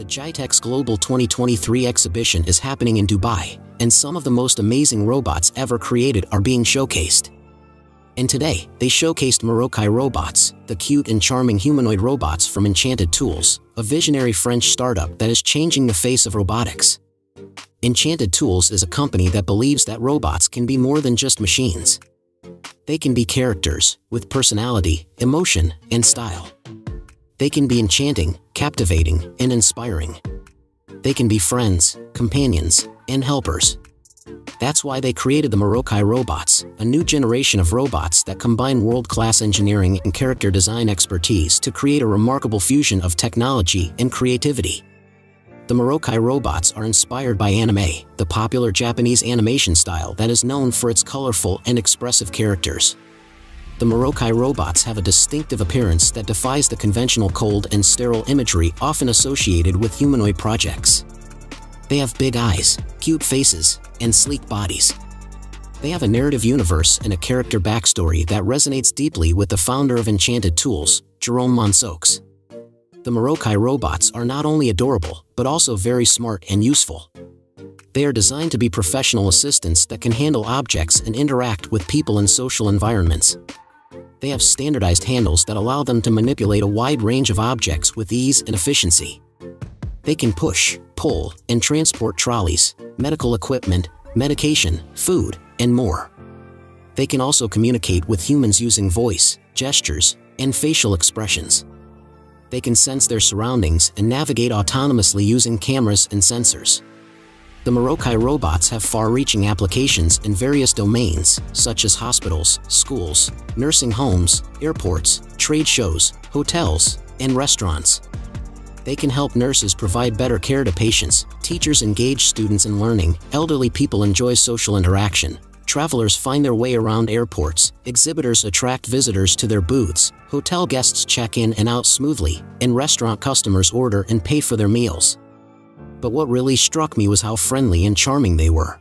The GITEX Global 2023 exhibition is happening in Dubai, and some of the most amazing robots ever created are being showcased. And today, they showcased Mirokaï Robots, the cute and charming humanoid robots from Enchanted Tools, a visionary French startup that is changing the face of robotics. Enchanted Tools is a company that believes that robots can be more than just machines. They can be characters, with personality, emotion, and style. They can be enchanting, captivating, and inspiring. They can be friends, companions, and helpers. That's why they created the Mirokaï robots, a new generation of robots that combine world-class engineering and character design expertise to create a remarkable fusion of technology and creativity. The Mirokaï robots are inspired by anime, the popular Japanese animation style that is known for its colorful and expressive characters. The Mirokaï robots have a distinctive appearance that defies the conventional cold and sterile imagery often associated with humanoid projects. They have big eyes, cute faces, and sleek bodies. They have a narrative universe and a character backstory that resonates deeply with the founder of Enchanted Tools, Jérôme Monceaux the Mirokaï robots are not only adorable, but also very smart and useful. They are designed to be professional assistants that can handle objects and interact with people in social environments. They have standardized handles that allow them to manipulate a wide range of objects with ease and efficiency. They can push, pull, and transport trolleys, medical equipment, medication, food, and more. They can also communicate with humans using voice, gestures, and facial expressions they can sense their surroundings and navigate autonomously using cameras and sensors. The Mirokaï robots have far-reaching applications in various domains, such as hospitals, schools, nursing homes, airports, trade shows, hotels, and restaurants. They can help nurses provide better care to patients, teachers engage students in learning, elderly people enjoy social interaction, travelers find their way around airports, exhibitors attract visitors to their booths, hotel guests check in and out smoothly, and restaurant customers order and pay for their meals. But what really struck me was how friendly and charming they were.